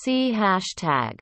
See hashtag.